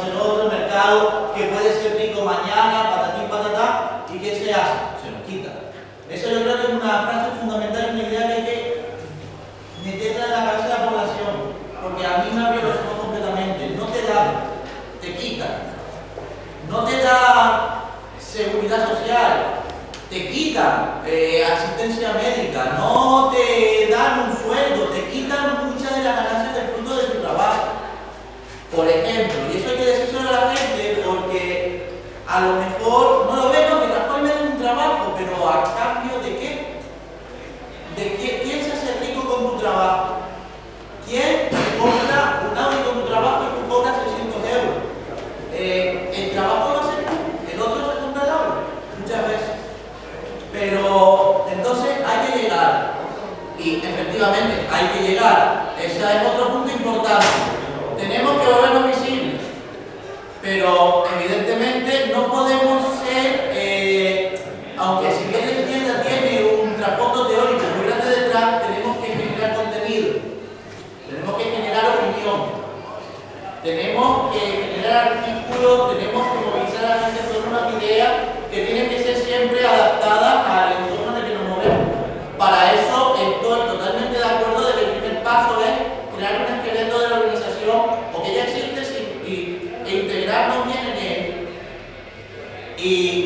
en otro mercado, que puede ser rico mañana, patatín, patatá, y que se hace, se nos quita. Eso yo creo que es una frase fundamental, una idea que hay que meterla en la cabeza de la población, porque a mí me abrió los ojos completamente. No te da, te quita. No te da seguridad social, te quita eh, asistencia médica, no te dan un sueldo, te quitan mucha de la ganancia por ejemplo, y eso hay que decirlo a la gente porque a lo mejor no lo vemos que Rafael es un trabajo, pero acá y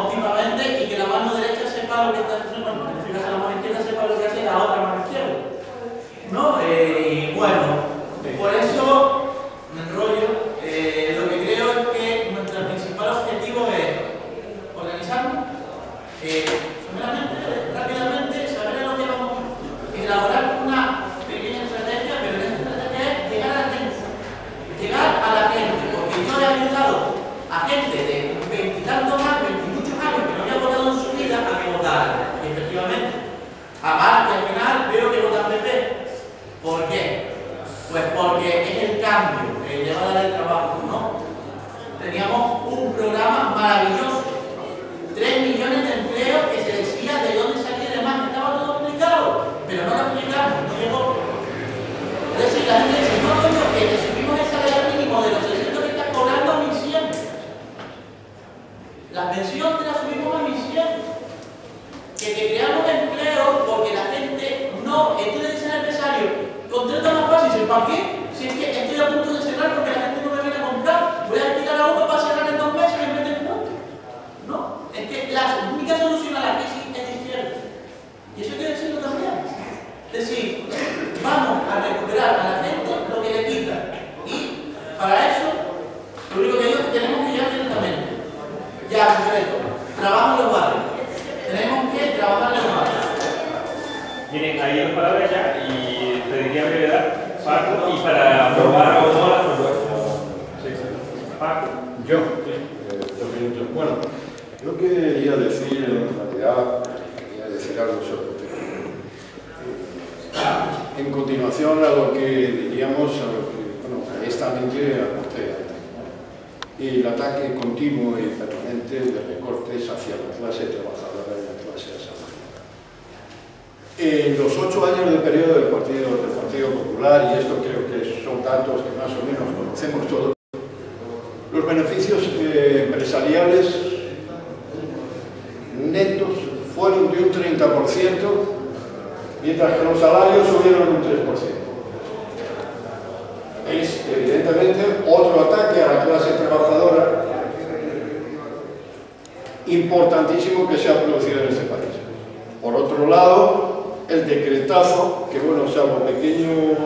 funcione óptimamente y que la mano derecha sepa lo que está haciendo, bueno, en este caso la mano izquierda sepa lo que hace la otra mano izquierda. ¿No? Eh, bueno, por eso 哎。Ahí las palabras ya y pediría brevedad, Paco, y para aprobar o no la propuesta. Sí, sí. Paco. Yo, eh, dos minutos. Bueno, yo quería decir, en realidad, quería decir algo sobre. Eh, En continuación a lo que diríamos, a lo que, bueno, honestamente aporté antes. el ataque continuo y permanente de recortes hacia la clase trabajadora y la clase asalariada. En los ocho años de periodo del Partido, del Partido Popular, y esto creo que son datos que más o menos conocemos todos, los beneficios eh, empresariales netos fueron de un 30%, mientras que los salarios subieron un 3%. Es evidentemente otro ataque a la clase trabajadora importantísimo que se ha producido en este país. Por otro lado, el decretazo, que bueno, salvo pequeños,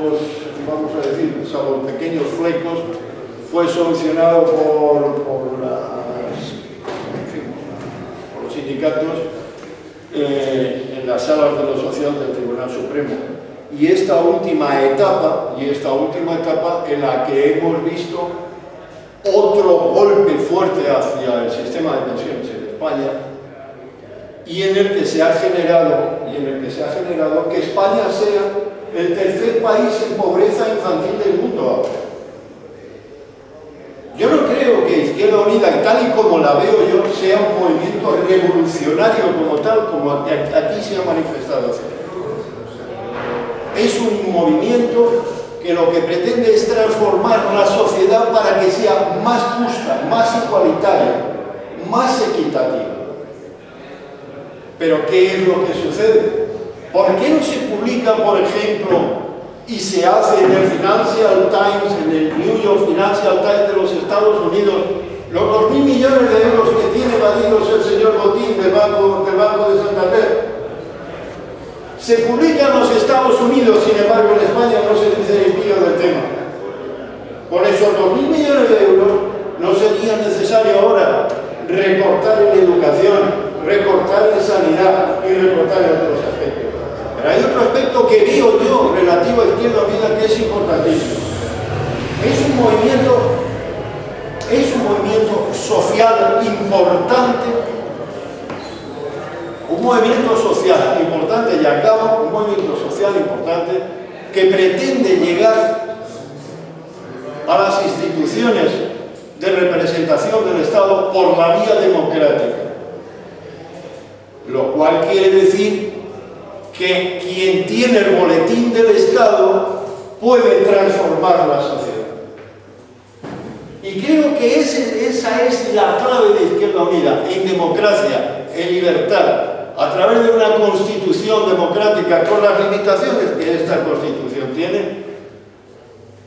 vamos a decir, salvo pequeños flecos, fue solucionado por, los sindicatos eh, en las salas de lo social del Tribunal Supremo. Y esta última etapa, y esta última etapa en la que hemos visto otro golpe fuerte hacia el sistema de pensiones en España y en el que se ha generado y en el que se ha generado que España sea el tercer país en pobreza infantil del mundo. Yo no creo que Izquierda Unida, tal y como la veo yo, sea un movimiento revolucionario como tal, como aquí se ha manifestado Es un movimiento que lo que pretende es transformar la sociedad para que sea más justa, más igualitaria, más equitativa. Pero ¿qué es lo que sucede? ¿Por qué no se publica, por ejemplo, y se hace en el Financial Times, en el New York Financial Times de los Estados Unidos, los 2.000 millones de euros que tiene evadidos el señor Botín del Banco, del Banco de? Se publica en los Estados Unidos, sin embargo en España no se dice pío del tema. Con esos 2.000 millones de euros no sería necesario ahora recortar en educación, recortar en sanidad y recortar en otros aspectos. Pero hay otro aspecto que veo yo relativo a Izquierda Unida que es importantísimo. Es un movimiento, es un movimiento social importante, un movimiento social importante, y acabo, un movimiento social importante que pretende llegar a las instituciones de representación del Estado por la vía democrática. Lo cual quiere decir que quien tiene el boletín del Estado puede transformar la sociedad. Y creo que esa es la clave de Izquierda Unida, en democracia, en libertad, a través de una constitución democrática con las limitaciones que esta constitución tiene,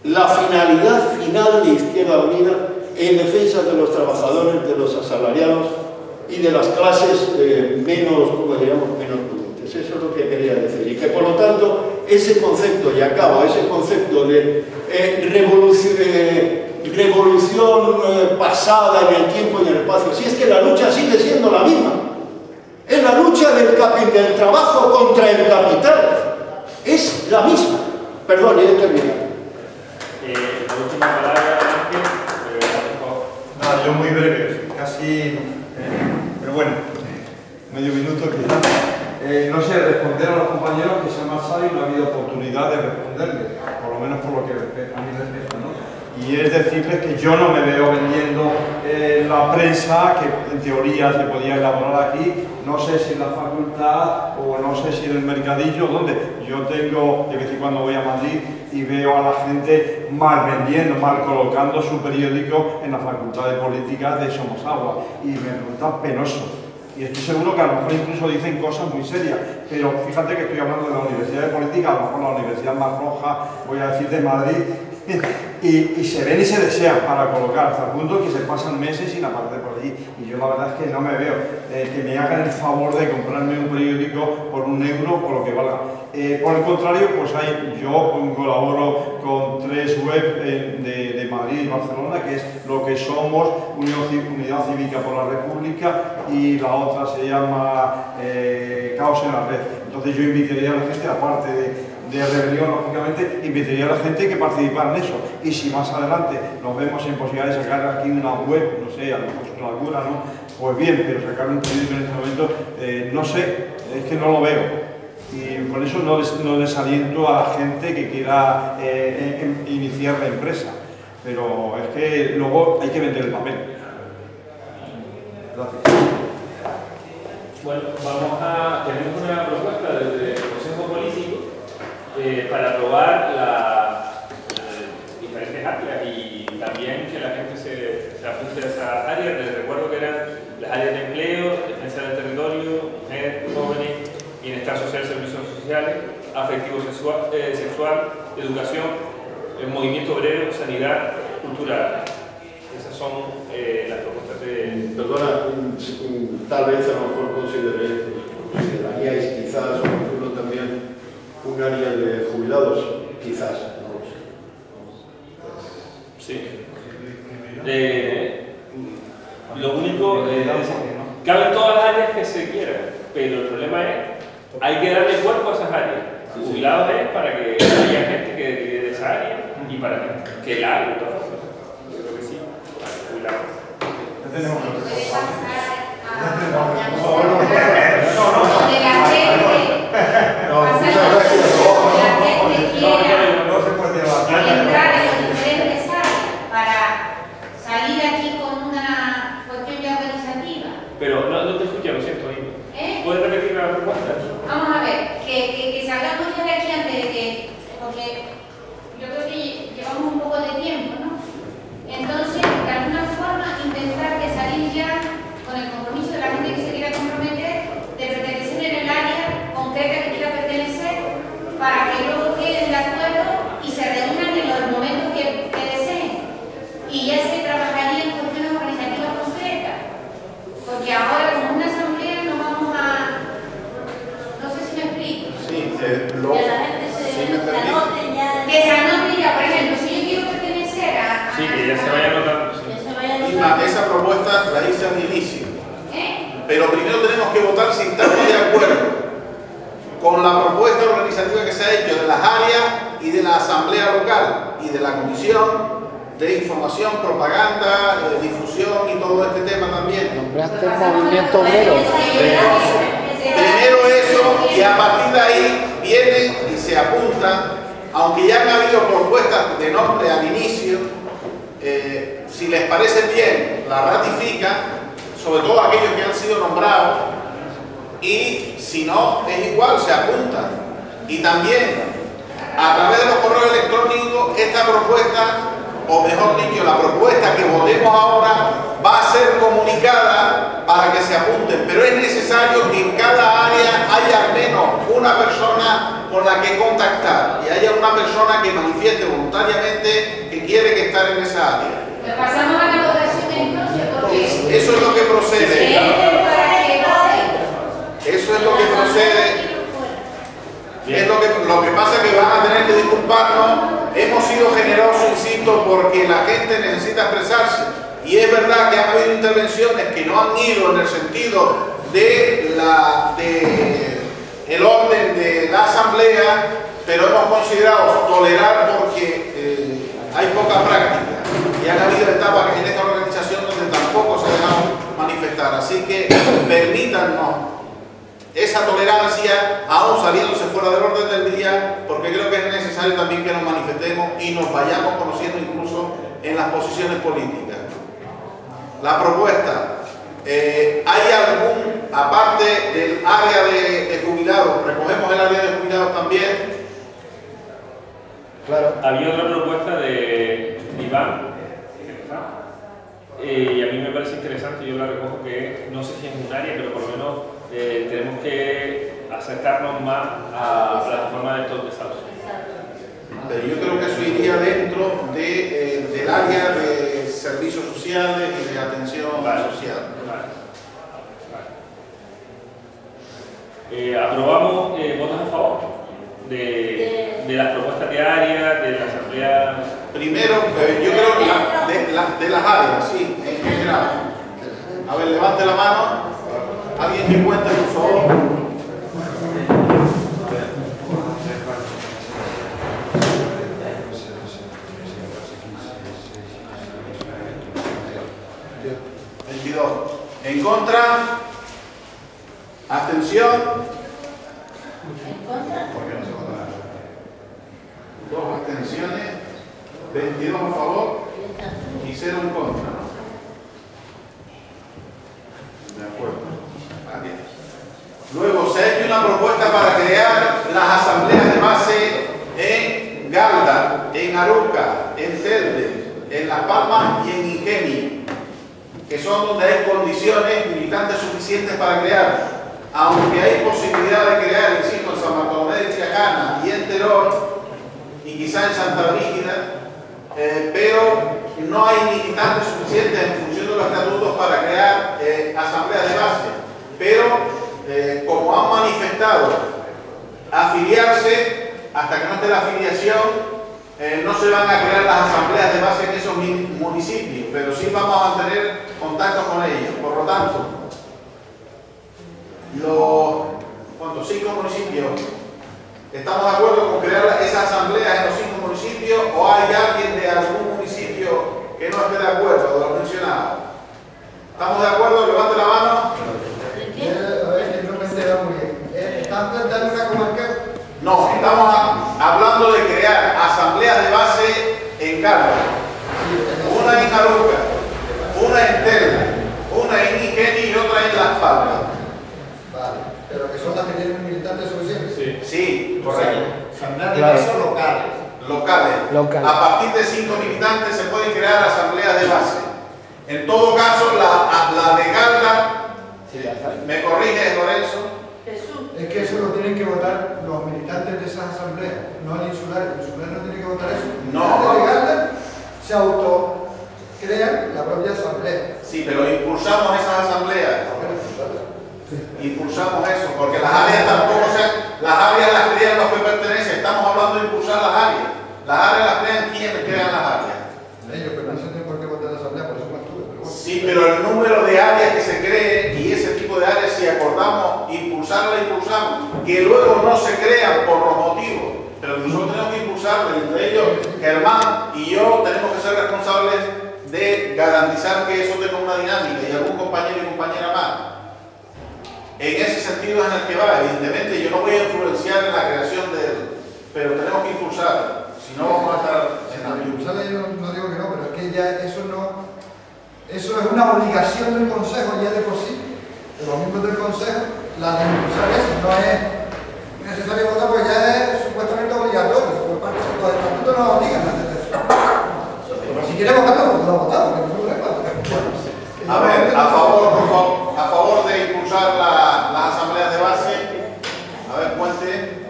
la finalidad final de Izquierda Unida en defensa de los trabajadores, de los asalariados y de las clases eh, menos, como diríamos, menos prudentes. Eso es lo que quería decir. Y que por lo tanto, ese concepto, y acabo, ese concepto de eh, revolución, eh, revolución pasada en el tiempo y en el espacio, si es que la lucha sigue siendo la misma. Es la lucha del, del trabajo contra el capital. Es la misma. Perdón, he terminado. la última palabra, Nada, yo muy breve, casi bueno, medio minuto quizás. Eh, no sé, responder a los compañeros que se han marchado y no ha habido oportunidad de responderles, por lo menos por lo que a mí respecta, ¿no? Y es decirles que yo no me veo vendiendo eh, la prensa que en teoría se podía elaborar aquí, no sé si en la facultad o no sé si en el mercadillo, donde yo tengo, de vez en cuando voy a Madrid y veo a la gente mal vendiendo, mal colocando su periódico en la Facultad de Política de Somos Agua y me resulta penoso. Y estoy seguro que a lo mejor incluso dicen cosas muy serias, pero fíjate que estoy hablando de la Universidad de Política, a lo mejor la Universidad más roja, voy a decir de Madrid, y, se ven y se desean para colocar, hasta el punto que se pasan meses sin aparecer por allí. Y yo la verdad es que no me veo eh, que me hagan el favor de comprarme un periódico por un euro por lo que valga. Eh, por el contrario, pues hay, yo colaboro con tres webs de, de, Madrid y Barcelona, que es lo que somos, Unidad Cívica por la República, y la otra se llama eh, Caos en la Red. Entonces yo invitaría a la gente, aparte de de rebelión, lógicamente, invitaría a la gente que participara en eso. Y si más adelante nos vemos en posibilidad de sacar aquí una web, no sé, a lo mejor alguna, ¿no? Pues bien, pero sacar un periódico en este momento, eh, no sé, es que no lo veo. Y por eso no, les, no desaliento a la gente que quiera eh, em, iniciar la empresa. Pero es que luego hay que vender el papel. Gracias. Bueno, vamos a tener una propuesta desde eh, para aprobar las eh, diferentes áreas y también que la gente se, se ajuste a esas áreas. Les recuerdo que eran las áreas de empleo, defensa del territorio, mujeres, jóvenes, bienestar social, servicios sociales, afectivo sexual, eh, sexual educación, movimiento obrero, sanidad, cultura. Esas son las propuestas de... Perdona, tal vez a lo mejor consideraríais quizás un área de jubilados, quizás, no lo sé. Sí. Eh, lo único, eh, caben todas las áreas que se quieran, pero el problema es, hay que darle cuerpo a esas áreas. Jubilados es para que haya gente que de esa área y para que la haga. Yo creo que sí, jubilados. No, muchas gracias. La gente quiera entrar en diferentes áreas para salir aquí con una cuestión ya organizativa. Pero no, no te escuché, lo siento. ¿Eh? ¿Puedes repetir la propuesta? Vamos a ver, que, que, que salgamos ya de aquí antes de que, porque yo creo que llevamos un poco de tiempo, ¿no? Entonces, de alguna forma, intentar que salir ya con el compromiso de la gente que se quiera comprometer de pertenecer en el área concreta que quiera pertenecer para que luego queden de acuerdo y se reúnan en los momentos que, deseen. Y ya se trabajaría en cuestiones organizativas concretas. Porque ahora con una asamblea no vamos a... No sé si me explico. Sí, eh, lo... Que la gente se, sí, se anote ya. Que se anote ya, por ejemplo, si yo quiero pertenecer a... Sí, que ya se vaya anotando. Isma, esa propuesta la hice al inicio. Pero primero tenemos que votar si estamos de acuerdo con la propuesta organizativa que se ha hecho de las áreas y de la asamblea local y de la comisión de información, propaganda, eh, difusión y todo este tema también. Nombraste el movimiento obrero. Primero eso y a partir de ahí vienen y se apuntan, aunque ya han habido propuestas de nombre al inicio, eh, si les parece bien, la ratifican, sobre todo aquellos que han sido nombrados y si no, es igual, se apuntan. Y también, a través de los correos electrónicos, esta propuesta, o mejor dicho, la propuesta que votemos ahora, va a ser comunicada para que se apunten. Pero es necesario que en cada área haya al menos una persona con la que contactar y haya una persona que manifieste voluntariamente que quiere que estar en esa área. Pasamos a la votación entonces, porque... Eso es lo que procede. Eso es lo que procede. Es lo que, lo que pasa que van a tener que disculparnos. Hemos sido generosos, insisto, porque la gente necesita expresarse. Y es verdad que han habido intervenciones que no han ido en el sentido de la de el orden de la asamblea, pero hemos considerado tolerar porque eh, hay poca práctica. Y han habido etapas en esta organización donde tampoco se ha dejado manifestar. Así que permítanos esa tolerancia, aún saliéndose fuera del orden del día, porque creo que es necesario también que nos manifestemos y nos vayamos conociendo incluso en las posiciones políticas. La propuesta, eh, ¿hay algún, aparte del área de, jubilados, recogemos el área de jubilados también? Claro. Había otra propuesta de Iván, eh, y a mí me parece interesante, yo la recojo que no sé si es un área, pero por lo menos eh, tenemos que acercarnos más a la plataforma de todos de Estados Pero yo creo que eso iría dentro de, eh, del área de servicios sociales y de atención social. Eh, aprobamos votos a favor de, de, las propuestas de área, de la asamblea. Primero, yo creo que de, de las áreas, sí, en general. A ver, levante la mano. ¿Alguien me cuenta, por favor? ¿En contra? ¿Abstención? ¿En contra? Dos abstenciones, 22 a favor y 0 en contra. De acuerdo. Luego se ha hecho una propuesta para crear las asambleas de base en Galda, en Aruca, en Celde, en Las Palmas y en Ingenio, que son donde hay condiciones militantes suficientes para crear. Aunque hay posibilidad de crear, insisto, en San Bartolomé de Chiacana y en Teror, y quizá en Santa Brígida, eh, pero no hay militantes suficientes en función de los estatutos para crear eh, asambleas de base pero eh, como han manifestado afiliarse, hasta que no esté la afiliación, no se van a crear las asambleas de base en esos municipios, pero sí vamos a mantener contacto con ellos. Por lo tanto, los cinco municipios, ¿estamos de acuerdo con crear esas asambleas en los cinco municipios o hay alguien de algún municipio que no esté de acuerdo de los mencionados? ¿Estamos de acuerdo? Levante la mano. No, estamos hablando de crear asambleas de base en Carlos. Una en Aruca, una en Telma, una en Ingenio y otra en Las Palmas. Vale, pero que son las que tienen militantes suficientes. Sí, sí. Asambleas de base locales. Locales. A partir de cinco militantes se pueden crear asambleas de base. En todo caso, la, la de ¿me corrige Lorenzo? Es que eso lo tienen que votar los militantes de esas asambleas, no el insular. El insular no tiene que votar eso. No. Legal, se auto crean la propia asamblea. Sí, pero impulsamos esas asambleas. Impulsamos eso, porque las áreas tampoco sean, las áreas las crean los que pertenecen, estamos hablando de impulsar las áreas. Las áreas las crean quienes crean las áreas. Ellos, pero no se tienen por qué votar la asamblea, por eso estuve. Sí, pero el número de áreas que se creen y ese tipo de áreas, si acordamos impulsarla, impulsamos, que luego no se crean por los motivos, pero nosotros tenemos que impulsarla, entre ellos Germán y yo tenemos que ser responsables de garantizar que eso tenga una dinámica y algún compañero y compañera más. En ese sentido es en el que va, evidentemente yo no voy a influenciar en la creación de él, pero tenemos que impulsar, si no vamos a estar en la yo no digo que no, pero es que ya eso no eso es una obligación del Consejo ya de por sí, de los miembros del Consejo, la de impulsar eso, no es necesario votar porque ya es supuestamente obligatorio, por parte de los estatutos nos obligan a hacer eso. Si quiere votarlo, pues lo votamos, que no hay problema. A ver, a favor, por favor de impulsar la- las asambleas de base. A ver, cuente.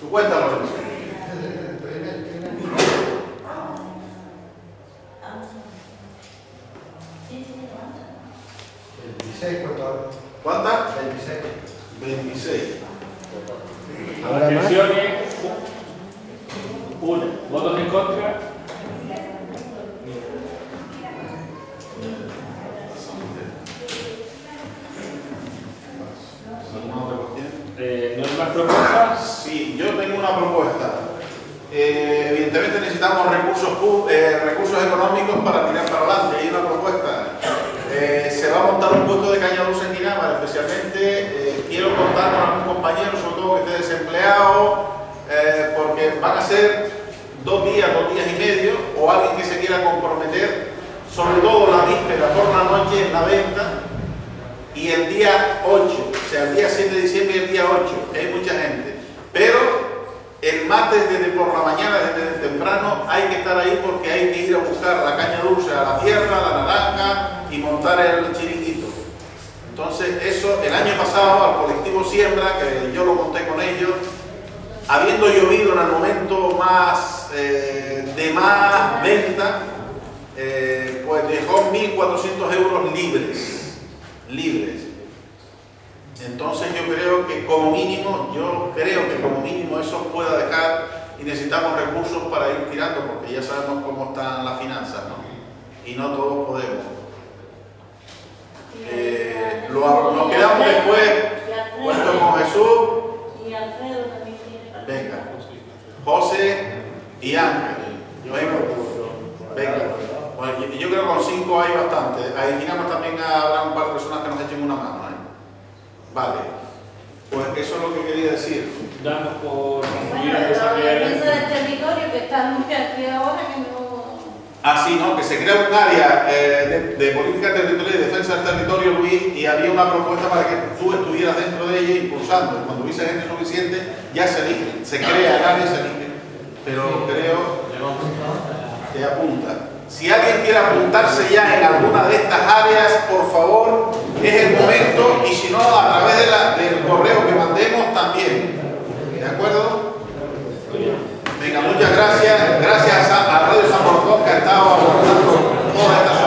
Tú cuéntalo, Lorenzo. El 16, pues todavía. ¿Cuántas? 26. 26. Abstenciones. Una. Votos en contra. ¿Alguna otra cuestión? Eh, ¿No hay más propuestas? Sí, yo tengo una propuesta. Eh, evidentemente necesitamos recursos, pu- eh, recursos económicos para tirar para adelante. Hay una propuesta. Eh, se va a montar un puesto de caña dulce en Guinamar, especialmente eh, quiero contar con algún que esté desempleado, eh, porque van a ser dos días, dos días y medio, o alguien que se quiera comprometer, sobre todo la víspera por la noche en la venta, y el día 8, o sea, el día 7 de diciembre y el día 8, que hay mucha gente. Pero el martes desde por la mañana, desde temprano, hay que estar ahí porque hay que ir a buscar la caña dulce a la tierra, la naranja y montar el chiringuito. Entonces, eso, el año pasado al colectivo Siembra, que yo lo monté con ellos, habiendo llovido en el momento más eh, de más venta, eh, pues dejó 1.400 euros libres, libres. Entonces yo creo que como mínimo, yo creo que como mínimo eso pueda dejar y necesitamos recursos para ir tirando porque ya sabemos cómo están las finanzas, ¿no? Y no todos podemos. Eh, lo- nos quedamos después, cuento con Jesús, Y Alfredo también tiene. venga, José y Ángel. Venga, venga. Bueno, yo, yo creo que con cinco hay bastante. Ahí miramos también habrá un par de personas que nos echen una mano. ¿eh? Vale. Pues eso es lo que quería decir. Damos por concluir Bueno, territorio que está muy aquí ahora que no. Así, ¿no? Que se crea un área eh, de, de política territorial y defensa del territorio, Luis, y había una propuesta para que tú estuvieras dentro de ella impulsando. Cuando hubiese gente suficiente, ya se elige. Se crea el área y se elige. Pero creo que apunta. Si alguien quiere apuntarse ya en alguna de estas áreas, por favor, es el momento. Y si no, a través de la- del correo que mandemos también. ¿De acuerdo? Venga, muchas gracias. Gracias a, a boca estaba